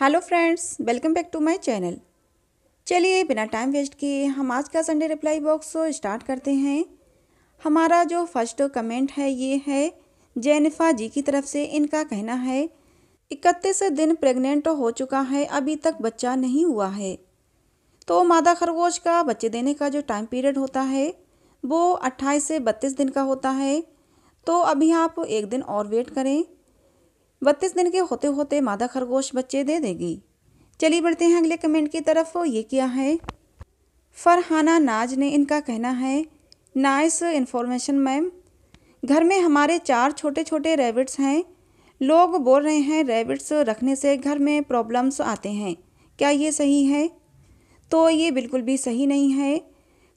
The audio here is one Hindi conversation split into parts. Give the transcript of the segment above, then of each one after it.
Hello friends welcome back to my channel चलिए बिना टाइम वेस्ट किए, हम आज का संडे रिप्लाई बॉक्स स्टार्ट करते हैं। हमारा जो फ़र्स्ट कमेंट है, ये है, जेनिफा जी की तरफ़ से इनका कहना है, इकतीस दिन प्रेग्नेंट हो चुका है, अभी तक बच्चा नहीं हुआ है। तो मादा खरगोश का बच्चे देने का जो टाइम पीरियड होता है, वो अट्ठाईस से बत्तीस दिन का होता है। तो अभी आप एक दिन और वेट करें। बत्तीस दिन के होते होते मादा खरगोश बच्चे दे देगी। चलिए बढ़ते हैं अगले कमेंट की तरफ़। ये क्या है? फरहाना नाज ने इनका कहना है नाइस इन्फॉर्मेशन मैम घर में हमारे चार छोटे छोटे रेबिट्स हैं। लोग बोल रहे हैं रेबिट्स रखने से घर में प्रॉब्लम्स आते हैं। क्या ये सही है? तो ये बिल्कुल भी सही नहीं है।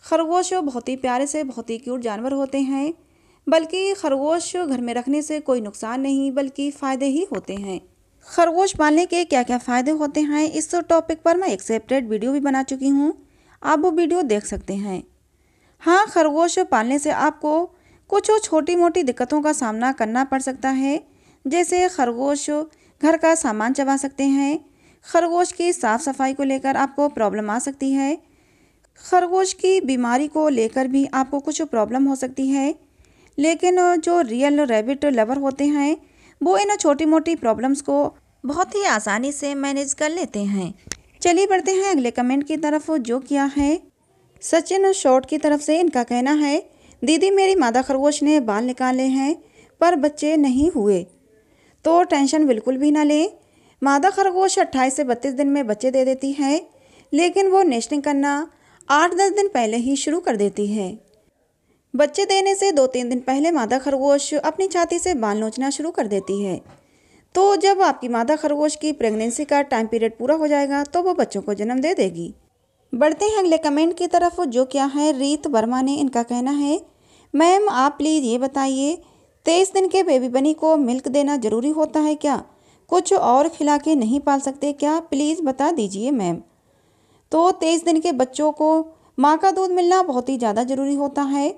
खरगोश बहुत ही प्यारे से बहुत ही क्यूट जानवर होते हैं। बल्कि खरगोश घर में रखने से कोई नुकसान नहीं, बल्कि फ़ायदे ही होते हैं। खरगोश पालने के क्या क्या फ़ायदे होते हैं, इस टॉपिक पर मैं एक सेपरेट वीडियो भी बना चुकी हूँ। आप वो वीडियो देख सकते हैं। हाँ खरगोश पालने से आपको कुछ छोटी मोटी दिक्कतों का सामना करना पड़ सकता है। जैसे खरगोश घर का सामान चबा सकते हैं। खरगोश की साफ़ सफ़ाई को लेकर आपको प्रॉब्लम आ सकती है। खरगोश की बीमारी को लेकर भी आपको कुछ प्रॉब्लम हो सकती है। लेकिन जो रियल रैबिट लवर होते हैं, वो इन छोटी मोटी प्रॉब्लम्स को बहुत ही आसानी से मैनेज कर लेते हैं। चलिए बढ़ते हैं अगले कमेंट की तरफ़, जो किया है? सचिन शॉर्ट की तरफ़ से इनका कहना है, दीदी, मेरी मादा खरगोश ने बाल निकाले हैं, पर बच्चे नहीं हुए। तो टेंशन बिल्कुल भी ना लें। मादा खरगोश अट्ठाईस से बत्तीस दिन में बच्चे दे देती है, लेकिन वो नेस्टिंग करना आठ दस दिन पहले ही शुरू कर देती है। बच्चे देने से दो तीन दिन पहले मादा खरगोश अपनी छाती से बाल नोचना शुरू कर देती है। तो जब आपकी मादा खरगोश की प्रेगनेंसी का टाइम पीरियड पूरा हो जाएगा तो वो बच्चों को जन्म दे देगी। बढ़ते हैं अगले कमेंट की तरफ़, जो क्या है? रीत वर्मा ने इनका कहना है, मैम, आप प्लीज़ ये बताइए, तेईस दिन के बेबी बनी को मिल्क देना ज़रूरी होता है क्या? कुछ और खिला के नहीं पाल सकते क्या? प्लीज़ बता दीजिए, मैम। तो तेईस दिन के बच्चों को माँ का दूध मिलना बहुत ही ज़्यादा ज़रूरी होता है।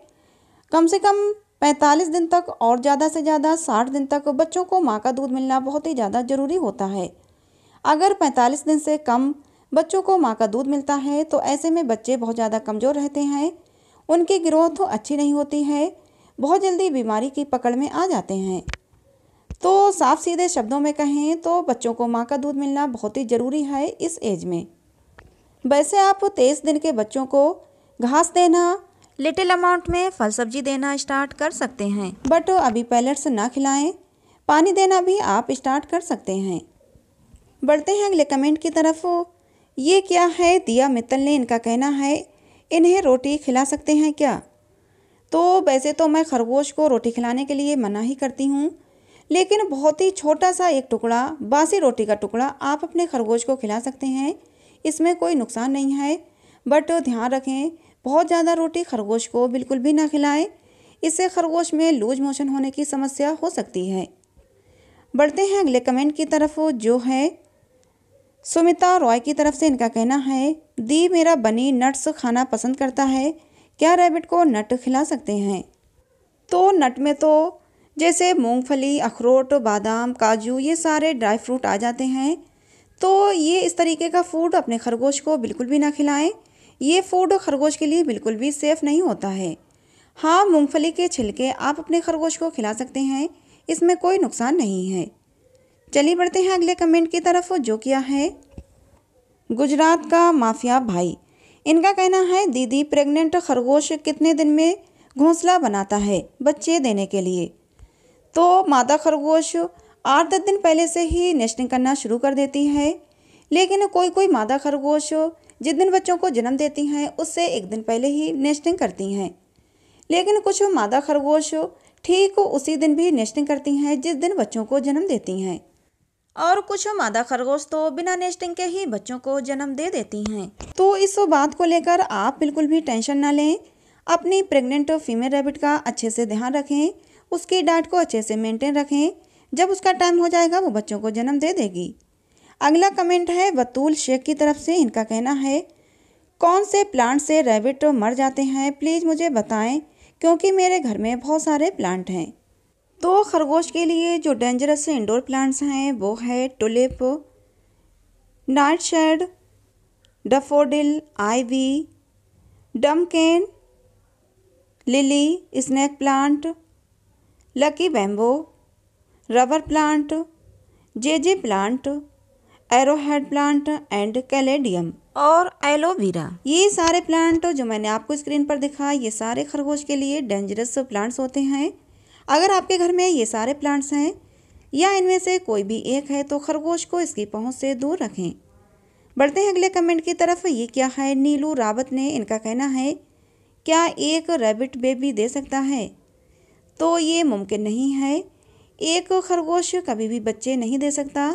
कम से कम पैंतालीस दिन तक और ज़्यादा से ज़्यादा साठ दिन तक बच्चों को माँ का दूध मिलना बहुत ही ज़्यादा ज़रूरी होता है। अगर पैंतालीस दिन से कम बच्चों को माँ का दूध मिलता है तो ऐसे में बच्चे बहुत ज़्यादा कमज़ोर रहते हैं, उनकी ग्रोथ अच्छी नहीं होती है, बहुत जल्दी बीमारी की पकड़ में आ जाते हैं। तो साफ़ सीधे शब्दों में कहें तो बच्चों को माँ का दूध मिलना बहुत ही ज़रूरी है इस एज में। वैसे आप तेईस दिन के बच्चों को घास देना लिटिल अमाउंट में फल सब्ज़ी देना स्टार्ट कर सकते हैं। बट अभी पैलेट्स ना खिलाएँ। पानी देना भी आप स्टार्ट कर सकते हैं। बढ़ते हैं अगले कमेंट की तरफ़। ये क्या है? दिया मित्तल ने इनका कहना है, इन्हें रोटी खिला सकते हैं क्या? तो वैसे तो मैं खरगोश को रोटी खिलाने के लिए मना ही करती हूँ, लेकिन बहुत ही छोटा सा एक टुकड़ा, बासी रोटी का टुकड़ा आप अपने खरगोश को खिला सकते हैं। इसमें कोई नुकसान नहीं है बट ध्यान रखें बहुत ज़्यादा रोटी खरगोश को बिल्कुल भी ना खिलाएँ। इससे खरगोश में लूज मोशन होने की समस्या हो सकती है। बढ़ते हैं अगले कमेंट की तरफ़, जो है, सुमिता रॉय की तरफ़ से इनका कहना है, दी मेरा बनी नट्स खाना पसंद करता है, क्या रैबिट को नट खिला सकते हैं? तो नट में तो जैसे मूंगफली, अखरोट, बादाम, काजू, ये सारे ड्राई फ्रूट आ जाते हैं। तो ये इस तरीके का फ़ूड अपने खरगोश को बिल्कुल भी ना खिलाएँ। ये फ़ूड खरगोश के लिए बिल्कुल भी सेफ़ नहीं होता है। हाँ मूंगफली के छिलके आप अपने खरगोश को खिला सकते हैं, इसमें कोई नुकसान नहीं है। चलिए बढ़ते हैं अगले कमेंट की तरफ़, जो किया है गुजरात का माफिया भाई। इनका कहना है, दीदी प्रेग्नेंट खरगोश कितने दिन में घोंसला बनाता है बच्चे देने के लिए? तो मादा खरगोश आठ दस दिन पहले से ही नेस्टिंग करना शुरू कर देती है, लेकिन कोई कोई मादा खरगोश जिस दिन बच्चों को जन्म देती हैं, उससे एक दिन पहले ही नेस्टिंग करती हैं। लेकिन कुछ मादा खरगोश ठीक उसी दिन भी नेस्टिंग करती हैं, जिस दिन बच्चों को जन्म देती हैं। और कुछ मादा खरगोश तो बिना नेस्टिंग के ही बच्चों को जन्म दे देती हैं। तो इस बात को लेकर आप बिल्कुल भी टेंशन ना लें। अपनी प्रेग्नेंट फीमेल रैबिट का अच्छे से ध्यान रखें, उसकी डाइट को अच्छे से मेंटेन रखें। जब उसका टाइम हो जाएगा, वो बच्चों को जन्म दे देगी। अगला कमेंट है बतूल शेख की तरफ़ से इनका कहना है, कौन से प्लांट से रैबिट मर जाते हैं? प्लीज़ मुझे बताएँ, क्योंकि मेरे घर में बहुत सारे प्लांट हैं। तो खरगोश के लिए जो डेंजरस इंडोर प्लांट्स हैं, वो है tulip nightshade daffodil ivy dumb cane lily snake plant lucky bamboo rubber plant J J plant arrowhead plant and caladium. और एलोवेरा। ये सारे प्लांट जो मैंने आपको स्क्रीन पर दिखाया ये सारे खरगोश के लिए डेंजरस प्लांट्स होते हैं। अगर आपके घर में ये सारे प्लांट्स हैं या इनमें से कोई भी एक है तो खरगोश को इसकी पहुँच से दूर रखें। बढ़ते हैं अगले कमेंट की तरफ़। ये क्या है? नीलू रावत ने इनका कहना है क्या एक रैबिट बेबी दे सकता है? तो ये मुमकिन नहीं है। एक खरगोश कभी भी बच्चे नहीं दे सकता।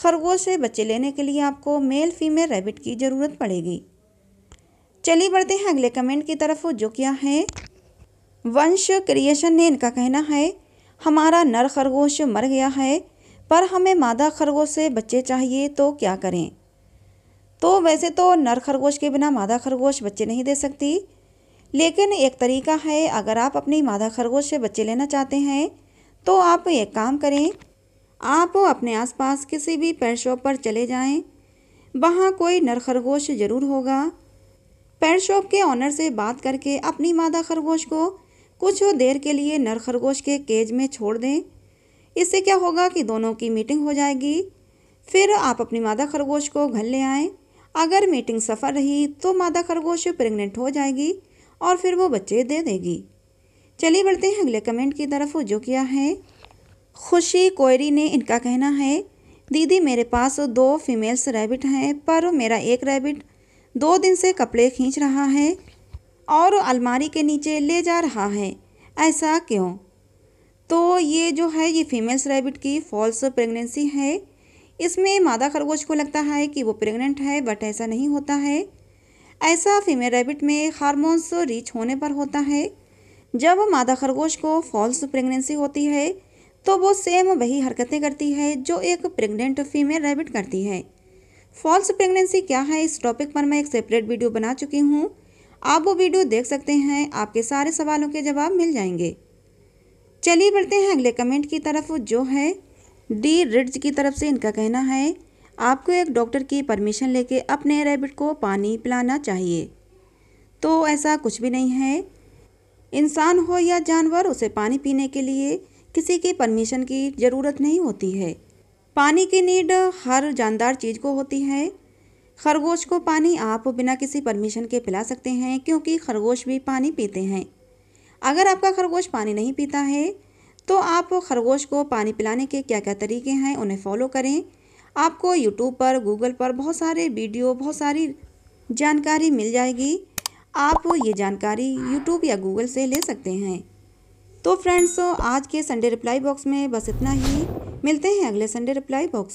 खरगोश से बच्चे लेने के लिए आपको मेल फीमेल रैबिट की ज़रूरत पड़ेगी। चलिए बढ़ते हैं अगले कमेंट की तरफ़, जो क्या है? वंश क्रिएशन ने इनका कहना है, हमारा नर खरगोश मर गया है, पर हमें मादा खरगोश से बच्चे चाहिए तो क्या करें? तो वैसे तो नर खरगोश के बिना मादा खरगोश बच्चे नहीं दे सकती, लेकिन एक तरीका है, अगर आप अपनी मादा खरगोश से बच्चे लेना चाहते हैं तो आप एक काम करें आप अपने आसपास किसी भी पेट शॉप पर चले जाएँ। वहाँ कोई नर खरगोश ज़रूर होगा। पेट शॉप के ऑनर से बात करके अपनी मादा खरगोश को कुछ देर के लिए नर खरगोश के केज में छोड़ दें। इससे क्या होगा कि दोनों की मीटिंग हो जाएगी। फिर आप अपनी मादा खरगोश को घर ले आएँ। अगर मीटिंग सफल रही तो मादा खरगोश प्रेग्नेंट हो जाएगी और फिर वो बच्चे दे देगी। चलिए बढ़ते हैं अगले कमेंट की तरफ़, जो किया है। खुशी कोयरी ने इनका कहना है, दीदी मेरे पास दो फीमेल्स रैबिट हैं, पर मेरा एक रैबिट दो दिन से कपड़े खींच रहा है और अलमारी के नीचे ले जा रहा है। ऐसा क्यों? तो ये जो है, ये फीमेल्स रैबिट की फॉल्स प्रेगनेंसी है। इसमें मादा खरगोश को लगता है कि वो प्रेग्नेंट है, बट ऐसा नहीं होता है। ऐसा फीमेल रैबिट में हार्मोन्स रीच होने पर होता है। जब मादा खरगोश को फॉल्स प्रेगनेंसी होती है तो वो सेम वही हरकतें करती है जो एक प्रेग्नेंट फीमेल रैबिट करती है। फॉल्स प्रेगनेंसी क्या है? इस टॉपिक पर मैं एक सेपरेट वीडियो बना चुकी हूँ। आप वो वीडियो देख सकते हैं। आपके सारे सवालों के जवाब मिल जाएँगे। चलिए बढ़ते हैं अगले कमेंट की तरफ़। जो है डी रिड्ज की तरफ़ से इनका कहना है, आपको एक डॉक्टर की परमिशन लेके अपने रैबिट को पानी पिलाना चाहिए। तो ऐसा कुछ भी नहीं है। इंसान हो या जानवर, उसे पानी पीने के लिए किसी की परमिशन की ज़रूरत नहीं होती है। पानी की नीड हर जानदार चीज़ को होती है। खरगोश को पानी आप बिना किसी परमिशन के पिला सकते हैं, क्योंकि खरगोश भी पानी पीते हैं। अगर आपका खरगोश पानी नहीं पीता है तो आप खरगोश को पानी पिलाने के क्या क्या तरीके हैं, उन्हें फॉलो करें। आपको यूट्यूब पर गूगल पर बहुत सारे वीडियो बहुत सारी जानकारी मिल जाएगी। आप ये जानकारी यूट्यूब या गूगल से ले सकते हैं। तो फ्रेंड्स आज के संडे रिप्लाई बॉक्स में बस इतना ही। मिलते हैं अगले संडे रिप्लाई बॉक्स में।